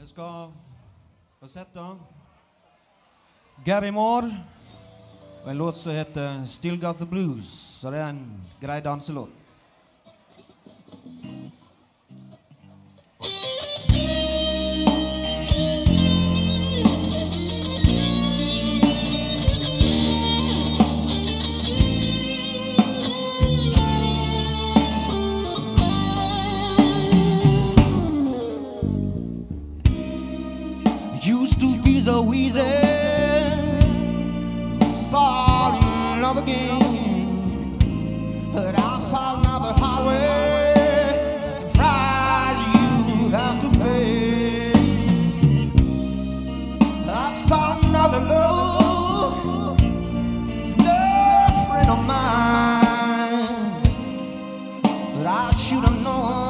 Jeg skal få sette Gary Moore og en låt som heter 'Still Got The Blues'. Så det er en grei danselåt. Used to be so easy, fall in love again. But I found another highway. It's a price you have to pay. I found another love, no friend of mine. But I should have known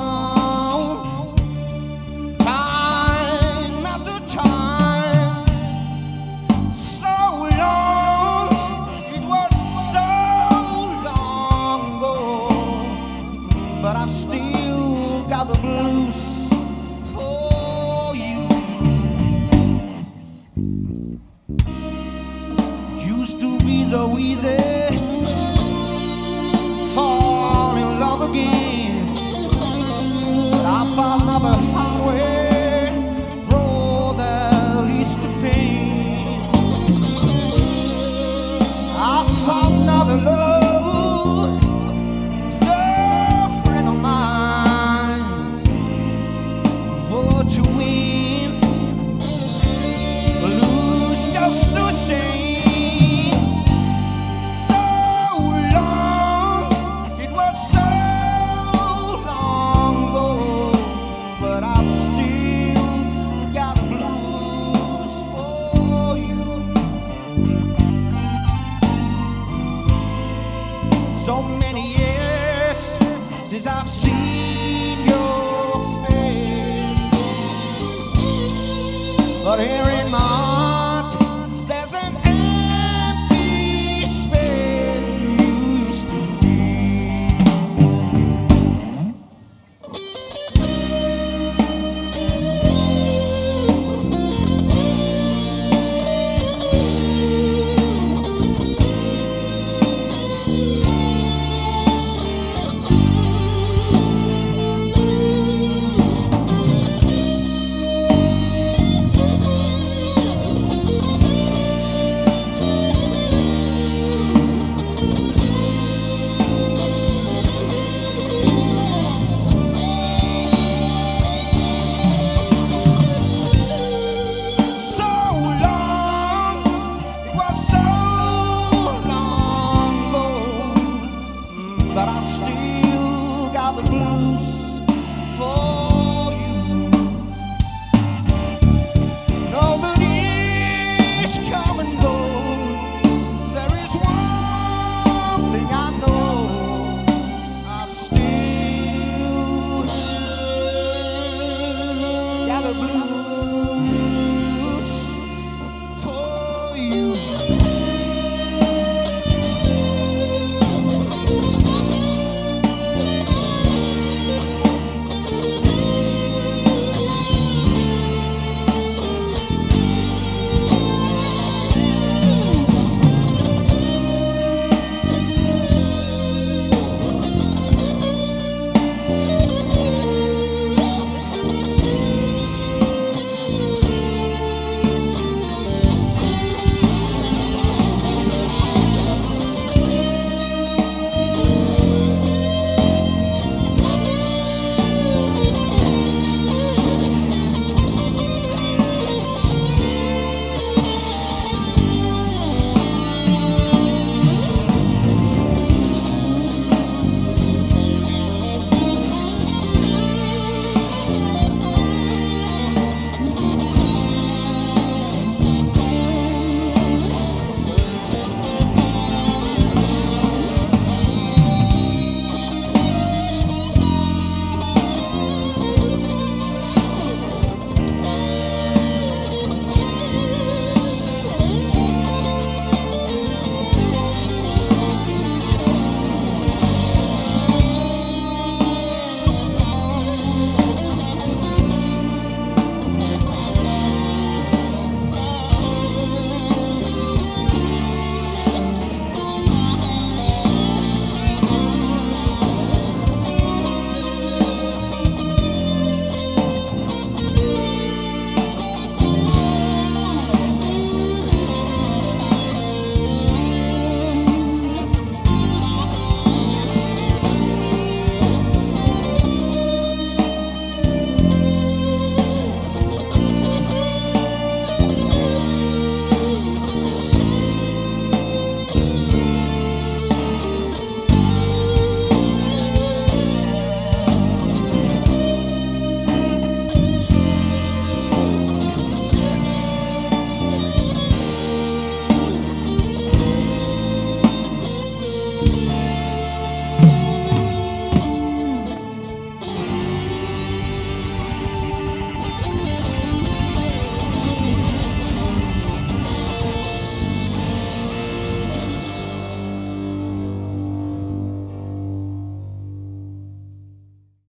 Used to be so easy. Fall since I've seen your face, but here